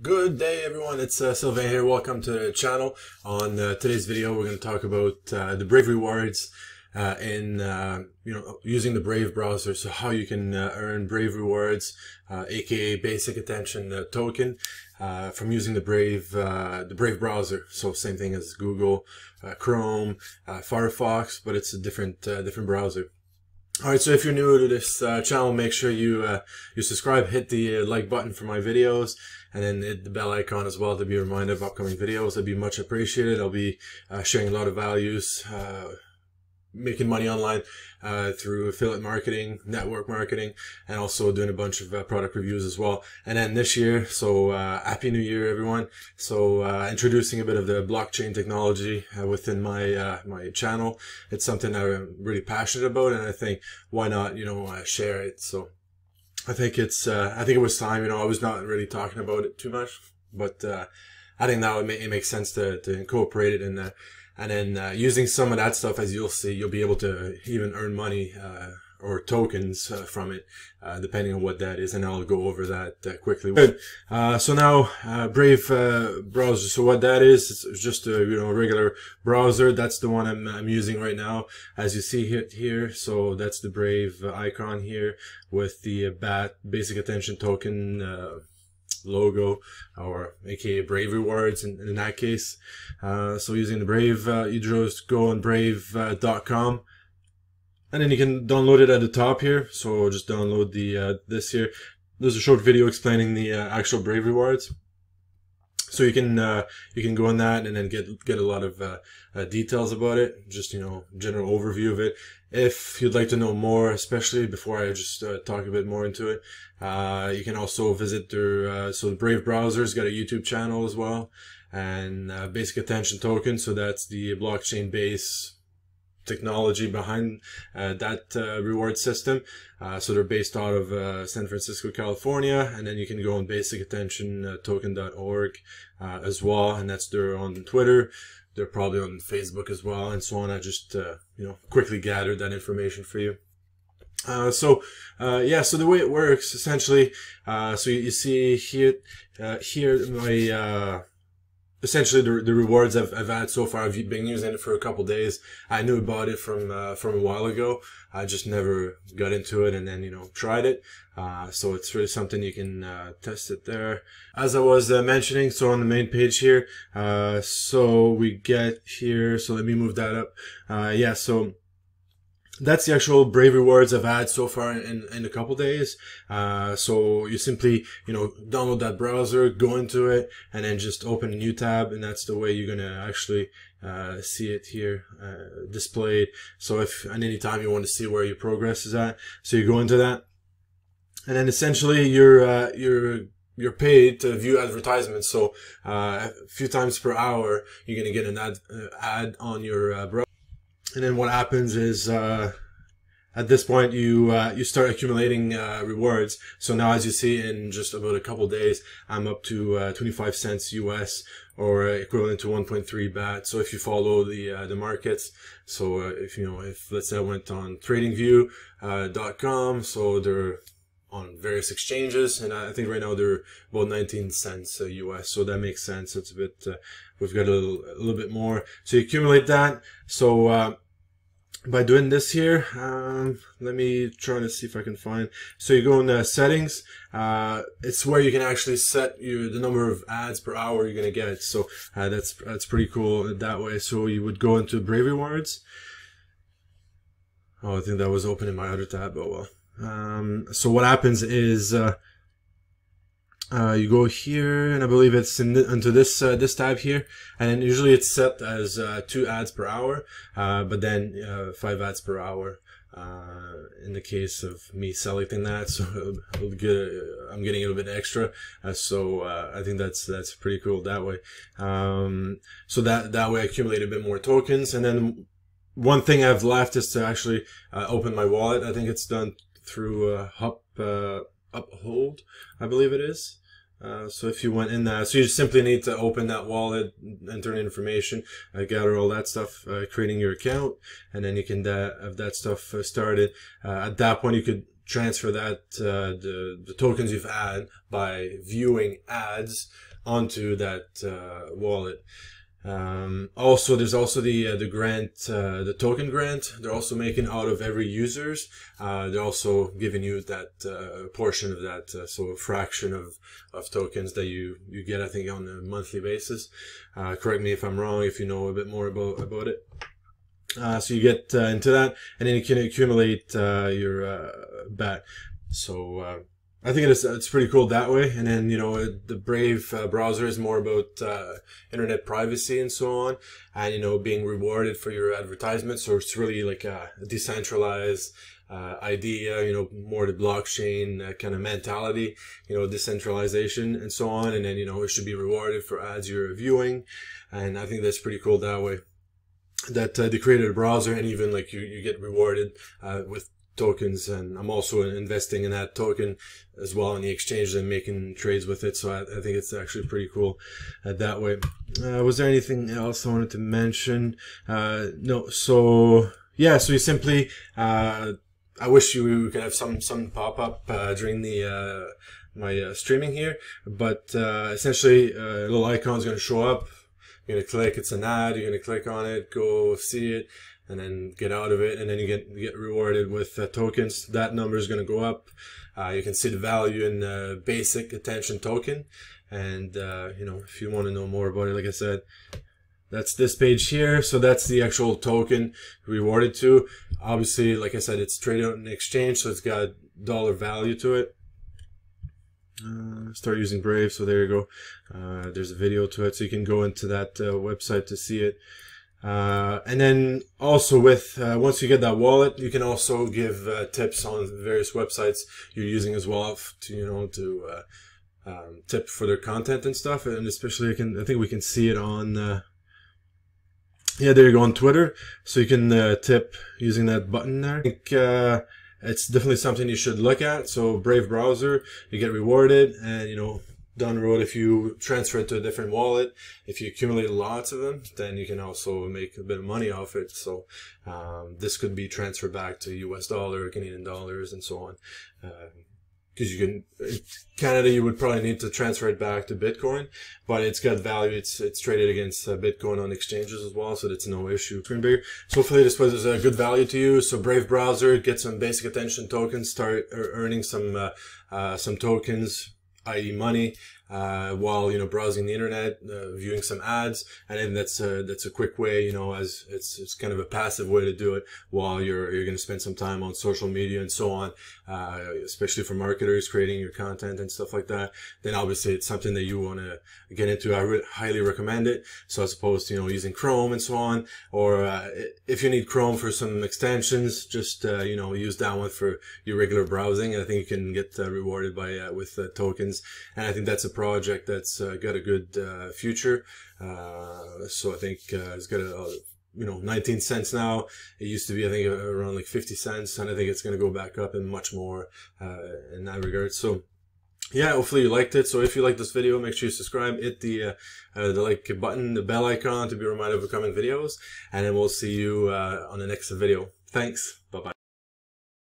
Good day everyone, it's uh, Sylvain here. Welcome to the channel. On uh, today's video we're going to talk about uh, the Brave rewards uh, in uh, you know using the Brave browser. So how you can uh, earn Brave rewards, aka basic attention token from using the Brave the Brave browser. So same thing as Google, Chrome, Firefox, but it's a different different browser. All right, so if you're new to this uh, channel, make sure you uh, you subscribe, hit the uh, like button for my videos, and then hit the bell icon as well to be reminded of upcoming videos. That'd be much appreciated. I'll be uh, sharing a lot of values, uh, making money online uh, through affiliate marketing, network marketing, and also doing a bunch of product reviews as well. And then this year, so happy New Year, everyone! So introducing a bit of the blockchain technology within my my channel. It's something I'm really passionate about, and I think why not, you know, share it. So. I think it's, uh, I think it was time, you know, I was not really talking about it too much, but, uh, I think now it, may, it makes sense to, to incorporate it in the, and then, uh, using some of that stuff, as you'll see, you'll be able to even earn money, uh, or tokens uh, from it, uh, depending on what that is, and I'll go over that uh, quickly. Good. Uh, so now, uh, Brave uh, browser. So what that is, it's just a you know regular browser. That's the one I'm, I'm using right now, as you see here. Here, so that's the Brave icon here with the BAT basic attention token logo or aka brave rewards in, in that case uh, so using the brave uh, you just go on brave.com uh, and then you can download it at the top here. So just download the uh, this here. There's a short video explaining the uh, actual Brave rewards. So you can uh, you can go on that and then get get a lot of uh, uh, details about it. Just you know general overview of it. If you'd like to know more, especially before I just uh, talk a bit more into it, you can also visit their so the Brave browser's got a YouTube channel as well, and Basic Attention Token. So that's the blockchain base technology behind uh, that uh, reward system. Uh, so they're based out of uh, San Francisco, California, and then you can go on basicattentiontoken.org uh, uh, as well, and that's their on Twitter. They're probably on Facebook as well, and so on. I just you know quickly gathered that information for you. Uh, so uh, yeah, so the way it works essentially, uh, so you, you see here, here my essentially the, the rewards I've, I've had so far. I've been using it for a couple days. I knew about it from uh, from a while ago. I just never got into it and then you know tried it. Uh, so it's really something you can uh, test it there. As I was uh, mentioning, so on the main page here, uh, so we get here. So let me move that up. Uh, yeah, so that's the actual Brave rewards I've had so far in, in a couple days. Uh, so you simply, you know, download that browser, go into it, and then just open a new tab, and that's the way you're gonna actually uh, see it here uh, displayed. So if at any time you want to see where your progress is at, so you go into that, and then essentially you're uh, you're you're paid to view advertisements. So uh, a few times per hour, you're gonna get an ad uh, ad on your browser and then what happens is uh, at this point you uh, you start accumulating uh, rewards. So now, as you see, in just about a couple days, I'm up to uh, 25 cents US or equivalent to 1.3 BAT. So if you follow the uh, the markets, so uh, if you know if let's say I went on TradingView.com, so they're on various exchanges, and I think right now they're about 19 cents US. So that makes sense. It's a bit we've got a little, a little bit more. So you accumulate that. So by doing this here, um, let me try to see if I can find. So you go in the settings. Uh, it's where you can actually set your the number of ads per hour you're gonna get. So uh, that's that's pretty cool that way. So you would go into Brave Rewards. Oh, I think that was open in my other tab. Oh well. Um, so what happens is uh, uh, you go here, and I believe it's in the, into this uh, this tab here, and then usually it's set as uh, two ads per hour, uh, but then uh, five ads per hour. Uh, in the case of me selecting that, so get, I'm getting a little bit extra, so I think that's that's pretty cool that way. Um, so that that way I accumulate a bit more tokens, and then one thing I've left is to actually open my wallet. I think it's done through Hop. Uphold, I believe it is. Uh, so if you went in that, so you simply need to open that wallet, enter in information, uh, gather all that stuff, uh, creating your account, and then you can have that stuff uh, started. Uh, at that point, you could transfer that uh, the the tokens you've had by viewing ads onto that uh, wallet. Um, also, there's also the uh, the grant, uh, the token grant. They're also making out of every users. Uh, they're also giving you that uh, portion of that, uh, so a fraction of of tokens that you you get. I think on a monthly basis. Uh, correct me if I'm wrong. If you know a bit more about about it. so you get into that, and then you can accumulate your uh, bat. So I think it's it's pretty cool that way. And then you know the Brave uh, browser is more about uh, internet privacy and so on, and you know being rewarded for your advertisements. So it's really like a decentralized uh, idea. You know more the blockchain uh, kind of mentality. You know decentralization and so on. And then you know it should be rewarded for ads you're viewing, and I think that's pretty cool that way. That uh, they created a browser and even like you you get rewarded uh, with tokens and I'm also investing in that token as well on the exchange and making trades with it. So I, I think it's actually pretty cool uh, that way. Uh, was there anything else I wanted to mention? Uh, no. So yeah, so you simply, uh, I wish you could have some, some pop up, uh, during the, uh, my streaming here, but, essentially, a little icon is going to show up. You're going to click, it's an ad, you're going to click on it, go see it and then get out of it and then you get get rewarded with uh, tokens. That number is going to go up. Uh, you can see the value in the basic attention token. And uh, you know if you want to know more about it like i said that's this page here. So that's the actual token rewarded to. Obviously like i said it's traded on an exchange so it's got dollar value to it. Uh, start using brave so there you go. Uh, there's a video to it so you can go into that uh, website to see it uh, and then also with uh, once you get that wallet, you can also give uh, tips on various websites you're using as well to you know to uh, um, tip for their content and stuff. And especially, I can I think we can see it on. Uh, yeah, there you go on Twitter, so you can uh, tip using that button there. I think it's definitely something you should look at. So Brave browser, you get rewarded, and you know down the road, if you transfer it to a different wallet, if you accumulate lots of them, then you can also make a bit of money off it. So um, this could be transferred back to US dollar, Canadian dollars, and so on. Because uh, you can, in Canada, you would probably need to transfer it back to Bitcoin, but it's got value. It's it's traded against uh, Bitcoin on exchanges as well, so that's no issue. So hopefully this was a good value to you. So Brave browser, get some basic attention tokens, start earning some uh, uh some tokens i.e. money, uh, while, you know, browsing the internet, uh, viewing some ads. And then that's a, that's a quick way, you know, as it's, it's kind of a passive way to do it while you're, you're going to spend some time on social media and so on, uh, especially for marketers creating your content and stuff like that. Then obviously it's something that you want to get into. I re- highly recommend it. So as opposed to, you know, using Chrome and so on, or, uh, if you need Chrome for some extensions, just, uh, you know, use that one for your regular browsing. And I think you can get uh, rewarded by, with tokens. And I think that's a project that's uh, got a good uh, future. Uh, so I think it's got a, you know 19 cents now. It used to be I think around like 50 cents, and I think it's going to go back up and much more uh, in that regard. So yeah, hopefully you liked it. So if you like this video, make sure you subscribe, hit the uh, uh, the like button, the bell icon to be reminded of upcoming videos, and then we'll see you on the next video. Thanks. Bye bye.